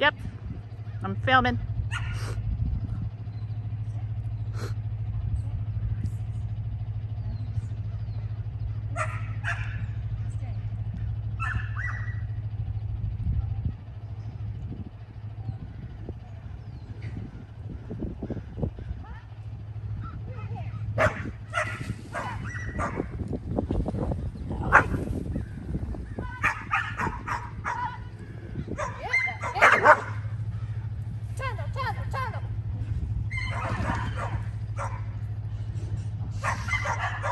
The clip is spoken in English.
Yep, I'm filming. Ha ha ha!